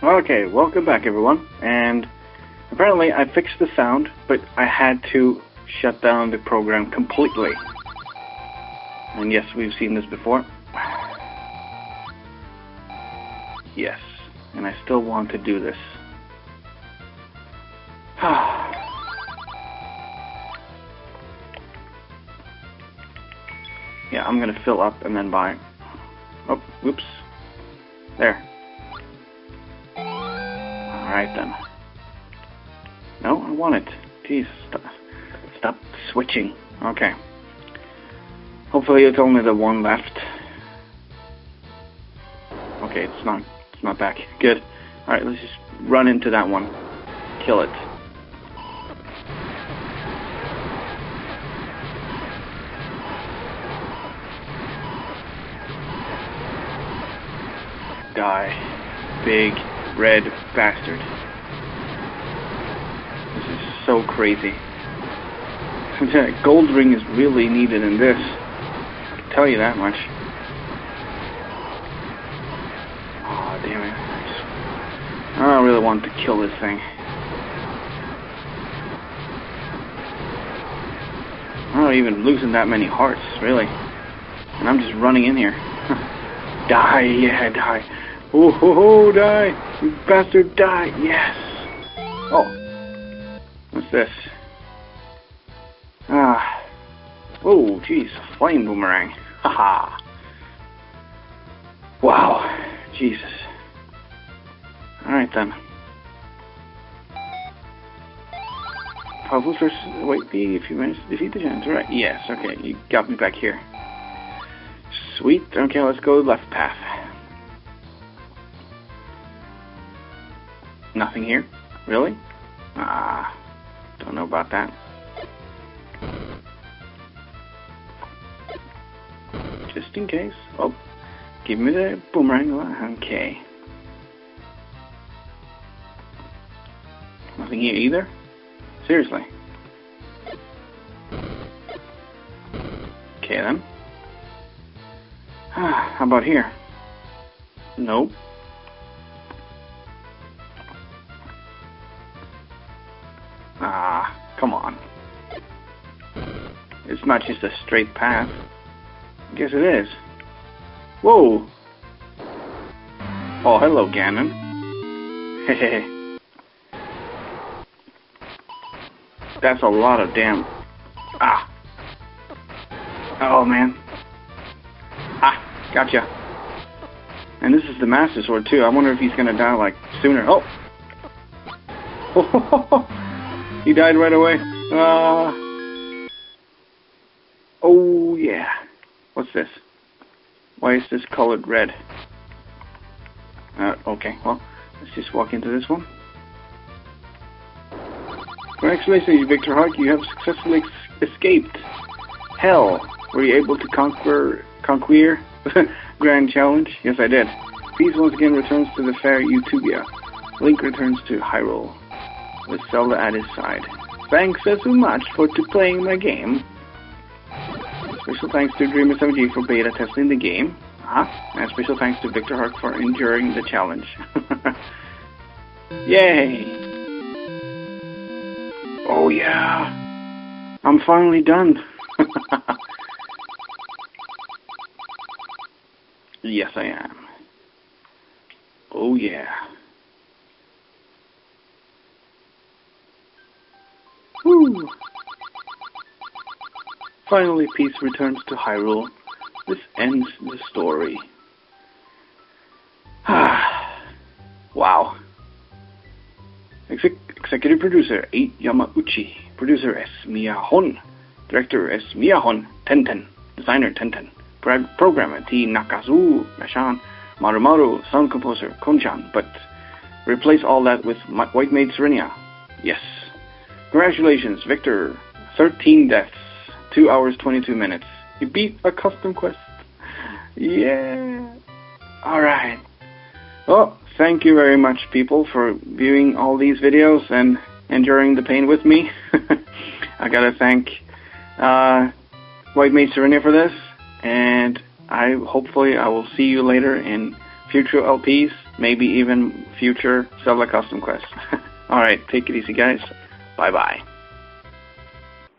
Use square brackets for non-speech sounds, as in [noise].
Okay, welcome back everyone. And apparently I fixed the sound, but I had to shut down the program completely. And yes, we've seen this before. Yes, and I still want to do this. [sighs] yeah, I'm gonna fill up and then buy. Oh, whoops. There. Alright then. No, I want it. Jeez, stop, stop switching. Okay. Hopefully it's only the one left. Okay, it's not it's not back. Good. Alright, let's just run into that one. Kill it. Die. Big red bastard. This is so crazy. [laughs] Gold ring is really needed in this. I can tell you that much. Oh, damn it. I, don't really want to kill this thing. I'm not even losing that many hearts, really. And I'm just running in here. [laughs] die, yeah, die. Oh, ho, ho, die! You bastard, die! Yes! Oh. What's this? Ah. Oh, jeez. Flame boomerang. Haha. wow. Jesus. Alright then. Puzzles versus... Wait, B, if you manage to defeat the giants. Right, yes, okay. You got me back here. Sweet. Okay, let's go left path. Nothing here? Really? Ah, don't know about that. Just in case. Oh, give me the boomerang. Okay. Nothing here either? Seriously? Okay then. Ah, How about here? Nope. Ah, come on. It's not just a straight path. I guess it is. Whoa! Oh, hello, Ganon. Hehe. [laughs] That's a lot of damn... Ah! Oh, man. Ah, gotcha. And this is the Master Sword, too. I wonder if he's gonna die, like, sooner. Oh! [laughs] he died right away. Uh, oh, yeah. What's this? Why is this colored red? Uh, okay, well, let's just walk into this one. Congratulations, Viktor Hark. You have successfully escaped hell. Were you able to conquer conquer [laughs] Grand Challenge? Yes, I did. Peace once again returns to the fair Utopia. Link returns to Hyrule with Zelda at his side. Thanks so much for to playing my game. Special thanks to Dreamer7G for beta testing the game. Uh -huh. And special thanks to Viktor Hark for enduring the challenge. [laughs] Yay! Oh yeah! I'm finally done! [laughs] yes, I am. Oh yeah. Finally, peace returns to Hyrule. This ends the story. [sighs] wow. Exec executive producer 8 Yamauchi. Producer S. Miyahon. Director S. Miyahon. Tenten. Designer Tenten. Pro programmer T. Nakazu Mashan. Marumaru. Sound composer Konchan. But replace all that with WhitemageSerenia. Yes. Congratulations, Viktor. 13 deaths. 2 hours 22 minutes. You beat a custom quest. Yeah. Alright. Well, thank you very much, people, for viewing all these videos and enduring the pain with me. [laughs] I gotta thank uh, WhitemageSerenia for this, and I hopefully I will see you later in future LPs. maybe even future Zelda Custom Quest. [laughs] Alright, take it easy guys. Bye bye.